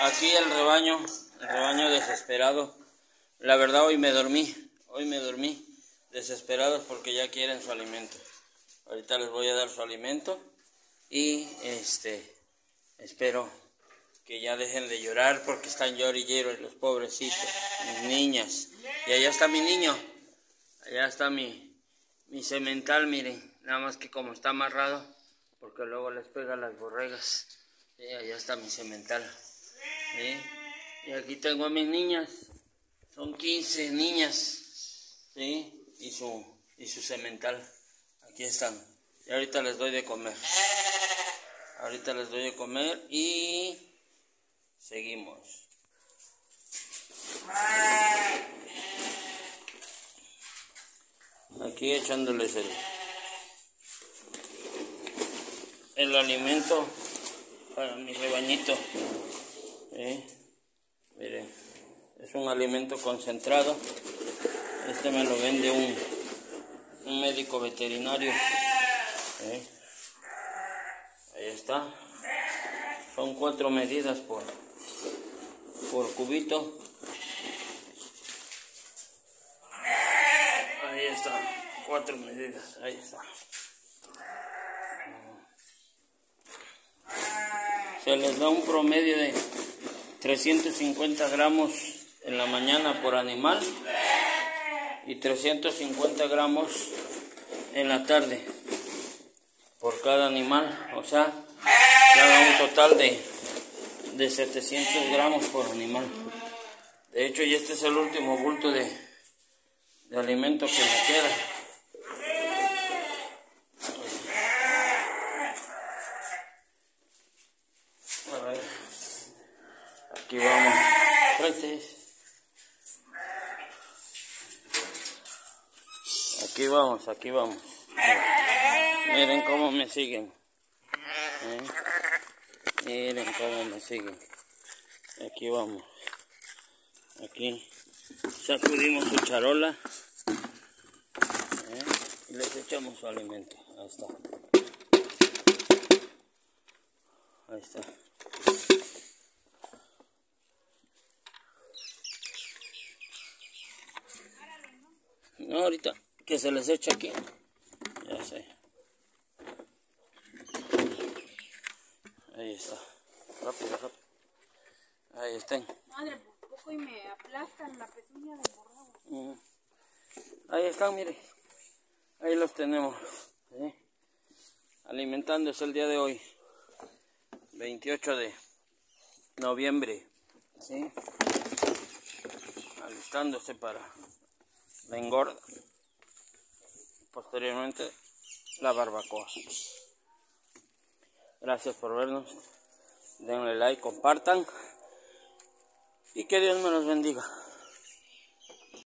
Aquí el rebaño, el rebaño desesperado. La verdad hoy me dormí, hoy me dormí desesperados porque ya quieren su alimento. Ahorita les voy a dar su alimento y este espero que ya dejen de llorar porque están llorilleros los pobrecitos, mis niñas. Y allá está mi niño, allá está mi, mi semental, miren, nada más que como está amarrado, porque luego les pega las borregas. Y allá está mi semental. Y aquí tengo a mis niñas, son 15 niñas, ¿sí? Y su, y su semental, aquí están. Y ahorita les doy de comer. Ahorita les doy de comer y seguimos. Aquí echándoles el, el alimento para mi rebañito. ¿Eh? Miren, es un alimento concentrado. Este me lo vende un, un médico veterinario. ¿eh? Ahí está. Son cuatro medidas por, por cubito. Ahí está. Cuatro medidas. Ahí está. Se les da un promedio de 350 gramos en la mañana por animal y 350 gramos en la tarde por cada animal, o sea, da un total de, de 700 gramos por animal. De hecho, y este es el último bulto de, de alimento que me queda. A ver, aquí vamos. Tráete. Aquí vamos, aquí vamos. Miren cómo me siguen. ¿Eh? Miren cómo me siguen. Aquí vamos. Aquí sacudimos su charola. ¿Eh? Y les echamos su alimento. Ahí está. Ahí está. No, ahorita que se les echa aquí. Ya sé. Ahí está. Rápido, rápido. Ahí están. Madre, poco y me aplastan la pezuña del borrado. Ahí están, mire. Ahí los tenemos. ¿sí? Alimentándose el día de hoy. 28 de noviembre. ¿sí? Alistándose para la engorda. Posteriormente la barbacoa. Gracias por vernos. Denle like, compartan. Y que Dios me los bendiga.